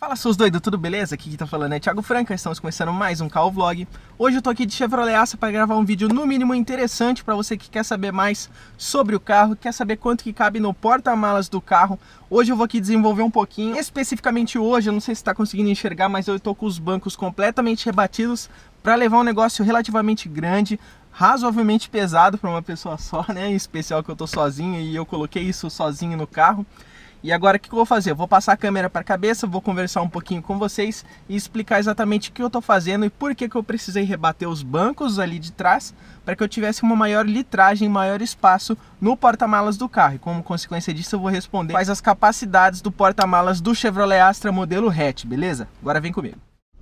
Fala seus doidos, tudo beleza? Aqui quem tá falando é Thiago Franca, estamos começando mais um Carro Vlog. Hoje eu tô aqui de Chevrolet Astra para gravar um vídeo no mínimo interessante para você que quer saber mais sobre o carro, quer saber quanto que cabe no porta-malas do carro. Hoje eu vou aqui desenvolver um pouquinho, especificamente hoje, eu não sei se está conseguindo enxergar, mas eu tô com os bancos completamente rebatidos para levar um negócio relativamente grande, razoavelmente pesado para uma pessoa só, né? Em especial que eu tô sozinho e eu coloquei isso sozinho no carro. E agora o que eu vou fazer? Eu vou passar a câmera para a cabeça, vou conversar um pouquinho com vocês e explicar exatamente o que eu estou fazendo e por que, que eu precisei rebater os bancos ali de trás para que eu tivesse uma maior litragem, maior espaço no porta-malas do carro. E como consequência disso eu vou responder quais as capacidades do porta-malas do Chevrolet Astra modelo hatch, beleza? Agora vem comigo.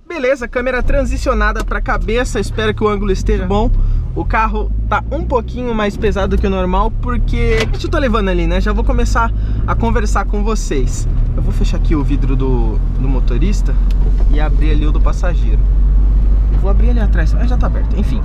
Beleza, câmera transicionada para a cabeça, espero que o ângulo esteja bom. O carro tá um pouquinho mais pesado do que o normal, porque... O que eu tô levando ali, né? Já vou começar a conversar com vocês. Eu vou fechar aqui o vidro do, do motorista e abrir ali o do passageiro. Eu vou abrir ali atrás, ah, já tá aberto, enfim.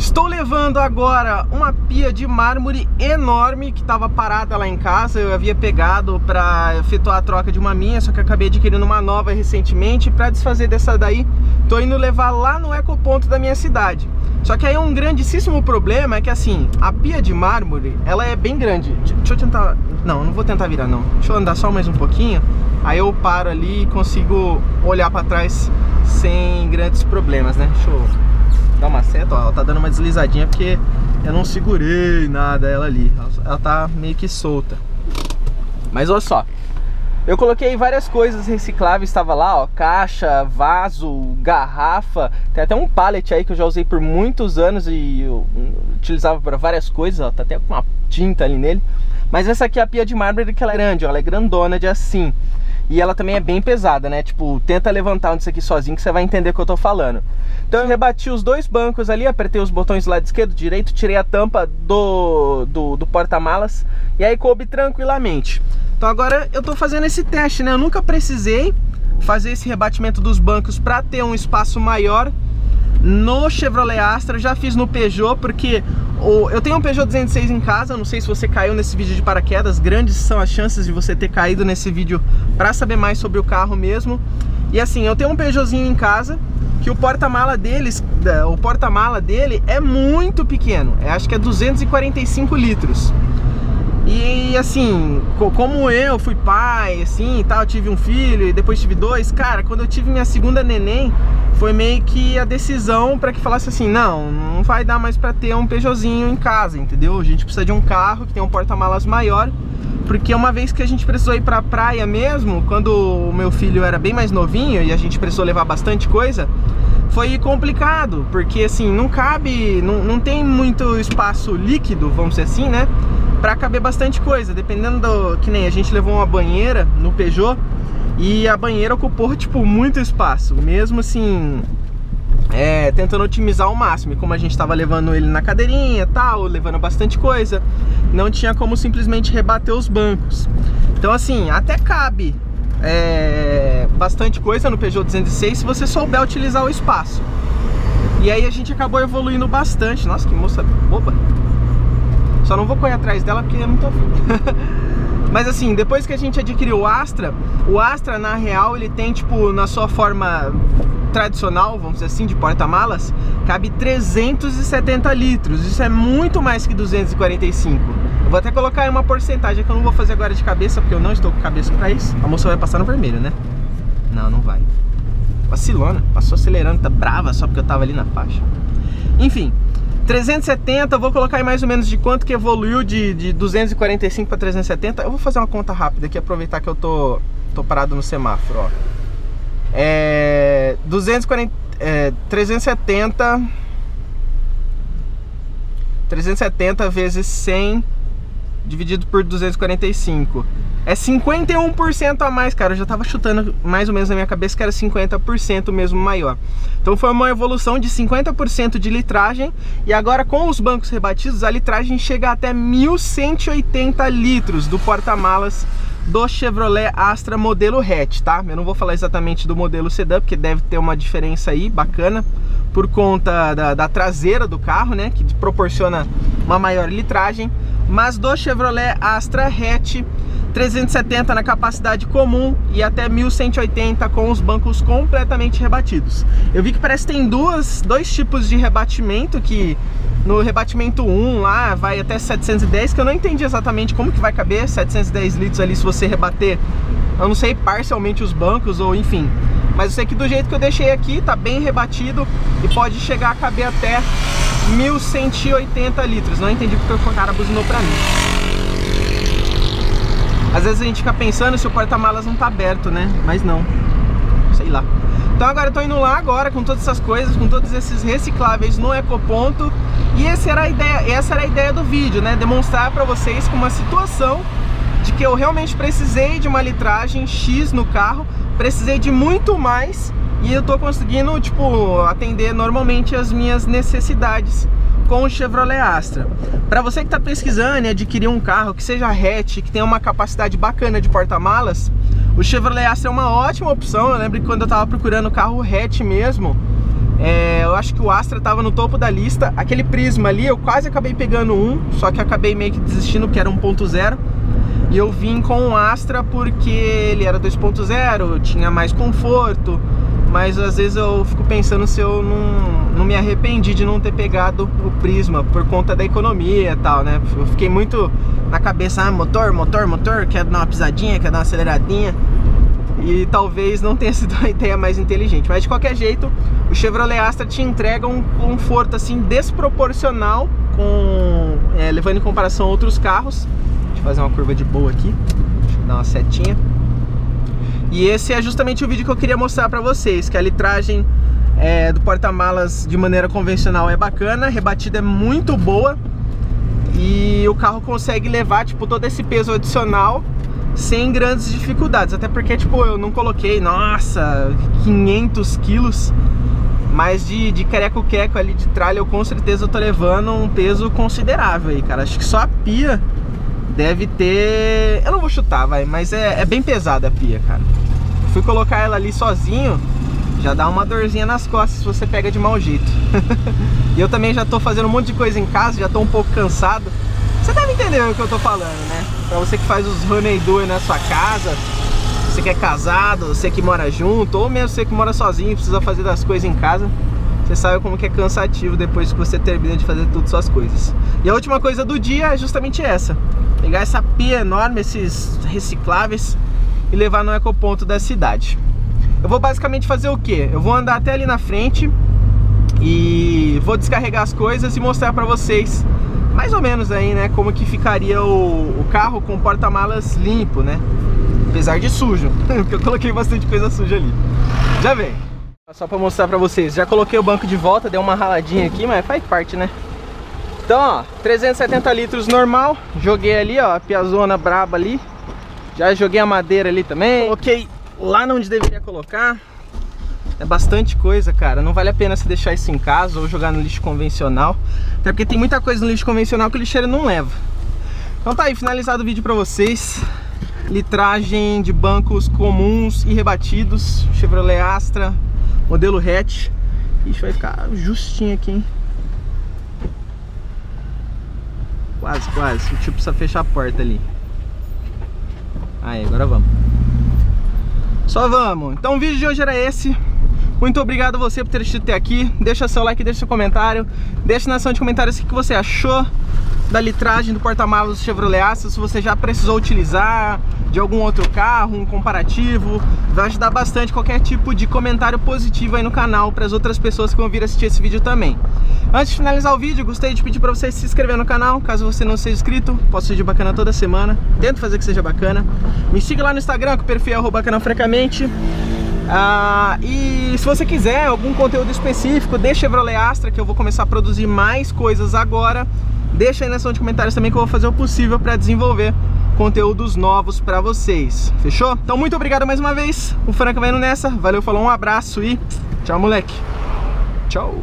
Estou levando agora uma pia de mármore enorme que estava parada lá em casa. Eu havia pegado para efetuar a troca de uma minha, só que acabei adquirindo uma nova recentemente. Para desfazer dessa daí, tô indo levar lá no ecoponto da minha cidade. Só que aí um grandíssimo problema é que assim, a pia de mármore, ela é bem grande. Deixa eu tentar... Não, não vou tentar virar não. Deixa eu andar só mais um pouquinho. Aí eu paro ali e consigo olhar para trás sem grandes problemas, né? Deixa eu dar uma seta, ó, ela tá dando uma deslizadinha porque eu não segurei nada ela ali, ela tá meio que solta. Mas olha só, eu coloquei várias coisas recicláveis, estava lá, ó, caixa, vaso, garrafa, tem até um pallet aí que eu já usei por muitos anos e eu utilizava para várias coisas, ó, tá até com uma tinta ali nele. Mas essa aqui é a pia de mármore que ela é grande, ó, ela é grandona de assim. E ela também é bem pesada, né? Tipo, tenta levantar disso aqui sozinho que você vai entender o que eu tô falando. Então eu rebati os dois bancos ali, apertei os botões do lado esquerdo, direito, tirei a tampa do, do, do porta-malas e aí coube tranquilamente. Então agora eu tô fazendo esse teste, né? Eu nunca precisei fazer esse rebatimento dos bancos para ter um espaço maior no Chevrolet Astra, já fiz no Peugeot, porque o, eu tenho um Peugeot 206 em casa, não sei se você caiu nesse vídeo de paraquedas, grandes são as chances de você ter caído nesse vídeo para saber mais sobre o carro mesmo. E assim, eu tenho um Peugeotzinho em casa, que o porta-mala deles, o porta-mala dele é muito pequeno, é, acho que é 245 litros. E assim, como eu fui pai, assim, tal, tive um filho e depois tive dois, cara, quando eu tive minha segunda neném, foi meio que a decisão para que falasse assim, não, não vai dar mais para ter um Peugeotzinho em casa, entendeu? A gente precisa de um carro que tenha um porta-malas maior, porque uma vez que a gente precisou ir pra praia mesmo, quando o meu filho era bem mais novinho e a gente precisou levar bastante coisa, foi complicado, porque assim, não cabe, não, não tem muito espaço líquido, vamos dizer assim, né? Pra caber bastante coisa, dependendo do... que nem a gente levou uma banheira no Peugeot, e a banheira ocupou, tipo, muito espaço, mesmo assim, é, tentando otimizar ao máximo. E como a gente estava levando ele na cadeirinha tal, levando bastante coisa, não tinha como simplesmente rebater os bancos. Então assim, até cabe é, bastante coisa no Peugeot 206 se você souber utilizar o espaço. E aí a gente acabou evoluindo bastante. Nossa, que moça boba. Só não vou correr atrás dela porque é muito afim. Mas assim, depois que a gente adquiriu o Astra, o Astra na real ele tem tipo na sua forma tradicional, vamos dizer assim, de porta-malas, cabe 370 litros. Isso é muito mais que 245. Eu vou até colocar aí uma porcentagem que eu não vou fazer agora de cabeça, porque eu não estou com cabeça para isso. A moça vai passar no vermelho, né? Não, não vai. Vacilona, passou acelerando, tá brava só porque eu tava ali na faixa. Enfim, 370, vou colocar aí mais ou menos de quanto que evoluiu de, de 245 para 370. Eu vou fazer uma conta rápida aqui, aproveitar que eu tô, tô parado no semáforo, ó. É, 240, é, 370 370 vezes 100 dividido por 245 é 51% a mais, cara. Eu já tava chutando mais ou menos na minha cabeça que era 50% mesmo maior. Então foi uma evolução de 50% de litragem e agora com os bancos rebatidos a litragem chega até 1180 litros do porta-malas do Chevrolet Astra modelo hatch, tá? Eu não vou falar exatamente do modelo sedã, porque deve ter uma diferença aí bacana por conta da, da traseira do carro, né? Que proporciona uma maior litragem. Mas do Chevrolet Astra hatch 370 na capacidade comum e até 1180 com os bancos completamente rebatidos. Eu vi que parece que tem duas, dois tipos de rebatimento que no rebatimento 1 lá vai até 710, que eu não entendi exatamente como que vai caber 710 litros ali se você rebater, eu não sei, parcialmente os bancos ou enfim. Mas eu sei que do jeito que eu deixei aqui, tá bem rebatido e pode chegar a caber até 1180 litros. Não entendi porque o cara buzinou pra mim. Às vezes a gente fica pensando se o porta-malas não tá aberto, né? Mas não. Sei lá. Então agora eu tô indo lá agora com todas essas coisas, com todos esses recicláveis no ecoponto. E essa era a ideia, essa era a ideia do vídeo, né? Demonstrar para vocês com uma situação de que eu realmente precisei de uma litragem X no carro, precisei de muito mais e eu tô conseguindo, tipo, atender normalmente as minhas necessidades com o Chevrolet Astra. Para você que está pesquisando e adquirir um carro que seja hatch, que tenha uma capacidade bacana de porta-malas, o Chevrolet Astra é uma ótima opção. Eu lembro que quando eu estava procurando o carro hatch mesmo, é, eu acho que o Astra estava no topo da lista. Aquele Prisma ali, eu quase acabei pegando um, só que acabei meio que desistindo, que era 1.0. E eu vim com o Astra porque ele era 2.0, tinha mais conforto, mas às vezes eu fico pensando se eu não, não me arrependi de não ter pegado o Prisma por conta da economia e tal, né? Eu fiquei muito na cabeça, ah, motor, motor, motor, quer dar uma pisadinha, quer dar uma aceleradinha? E talvez não tenha sido a ideia mais inteligente, mas de qualquer jeito o Chevrolet Astra te entrega um conforto assim desproporcional com, é, levando em comparação a outros carros. Deixa eu fazer uma curva de boa aqui deixa eu dar uma setinha e esse é justamente o vídeo que eu queria mostrar para vocês, que a litragem é, do porta-malas de maneira convencional é bacana, a rebatida é muito boa e o carro consegue levar tipo todo esse peso adicional sem grandes dificuldades, até porque tipo eu não coloquei, nossa, 500 quilos, mas de, de queco ali de tralha eu com certeza eu tô levando um peso considerável aí, cara, acho que só a pia deve ter... Eu não vou chutar, vai, mas é, é bem pesada a pia, cara. Fui colocar ela ali sozinho, já dá uma dorzinha nas costas se você pega de mau jeito. e eu também já tô fazendo um monte de coisa em casa, já tô um pouco cansado. Você deve entender o que eu tô falando, né? Pra você que faz os honeydew na sua casa, você que é casado, você que mora junto, ou mesmo você que mora sozinho e precisa fazer das coisas em casa, você sabe como que é cansativo depois que você termina de fazer tudo suas coisas. E a última coisa do dia é justamente essa. Pegar essa pia enorme, esses recicláveis e levar no ecoponto da cidade. Eu vou basicamente fazer o que? Eu vou andar até ali na frente e vou descarregar as coisas e mostrar para vocês mais ou menos aí, né, como que ficaria o, o carro com porta-malas limpo, né? Apesar de sujo, porque eu coloquei bastante coisa suja ali. Já vem. Só para mostrar para vocês, já coloquei o banco de volta, deu uma raladinha aqui, mas faz parte, né? Então, ó, 370 litros normal. Joguei ali, ó, a piazona braba ali. Já joguei a madeira ali também. Coloquei lá onde deveria colocar. É bastante coisa, cara. Não vale a pena se deixar isso em casa ou jogar no lixo convencional. Até porque tem muita coisa no lixo convencional que o lixeiro não leva. Então tá aí, finalizado o vídeo pra vocês. Litragem de bancos comuns e rebatidos. Chevrolet Astra, modelo hatch. Ixi, vai ficar justinho aqui, hein? Quase, quase. O tio precisa fechar a porta ali. Aí, agora vamos. Só vamos. Então o vídeo de hoje era esse. Muito obrigado a você por ter assistido até aqui. Deixa seu like, deixa seu comentário. Deixa na seção de comentários o que você achou da litragem do porta-malas do Chevrolet Astra, se você já precisou utilizar de algum outro carro, um comparativo, vai ajudar bastante qualquer tipo de comentário positivo aí no canal para as outras pessoas que vão vir assistir esse vídeo também. Antes de finalizar o vídeo, gostaria de pedir para você se inscrever no canal, caso você não seja inscrito, posso vídeo bacana toda semana, tento fazer que seja bacana. Me siga lá no Instagram, com o perfil arroba canalfrecamente. Ah, e se você quiser algum conteúdo específico de Chevrolet Astra, que eu vou começar a produzir mais coisas agora, Deixa aí na seção de comentários também que eu vou fazer o possível para desenvolver conteúdos novos para vocês. Fechou? Então muito obrigado mais uma vez. O Franca vai indo nessa. Valeu, falou, um abraço e tchau, moleque. Tchau.